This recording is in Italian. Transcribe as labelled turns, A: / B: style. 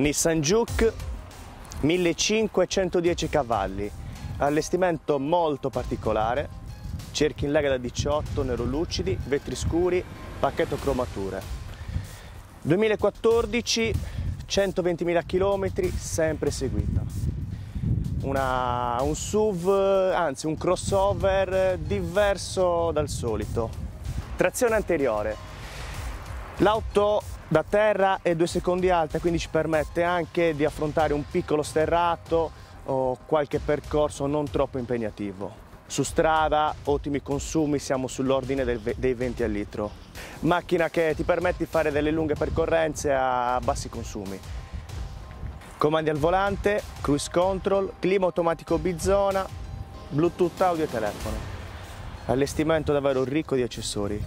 A: Nissan Juke 1510 cavalli, allestimento molto particolare, cerchi in lega da 18, nero lucidi, vetri scuri, pacchetto cromature. 2014, 120.000 km, sempre seguita. Una, un SUV, anzi un crossover diverso dal solito. Trazione anteriore. L'auto da terra è due secondi alta, quindi ci permette anche di affrontare un piccolo sterrato o qualche percorso non troppo impegnativo. Su strada, ottimi consumi, siamo sull'ordine dei 20 al litro. Macchina che ti permette di fare delle lunghe percorrenze a bassi consumi. Comandi al volante, cruise control, clima automatico bizona, bluetooth audio e telefono. Allestimento davvero ricco di accessori.